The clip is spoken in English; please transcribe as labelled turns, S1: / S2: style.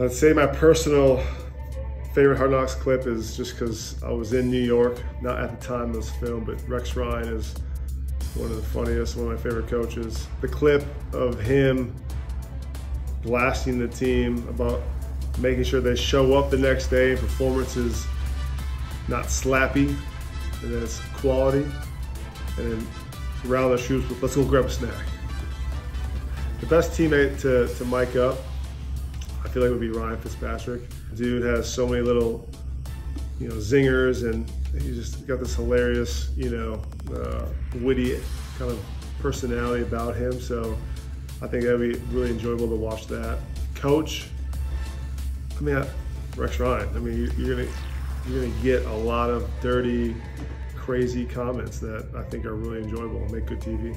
S1: I'd say my personal favorite Hard Knocks clip is just because I was in New York, not at the time of this film, but Rex Ryan is one of the funniest, one of my favorite coaches. The clip of him blasting the team about making sure they show up the next day performance is not slappy and then it's quality and then around the shoes with let's go grab a snack. The best teammate to, to mic up, I feel like it would be Ryan Fitzpatrick. Dude has so many little, you know, zingers and he just got this hilarious, you know, uh, witty kind of personality about him. So I think that'd be really enjoyable to watch that. Coach, I mean, Rex Ryan. I mean, you're gonna you're gonna get a lot of dirty, crazy comments that I think are really enjoyable and make good TV.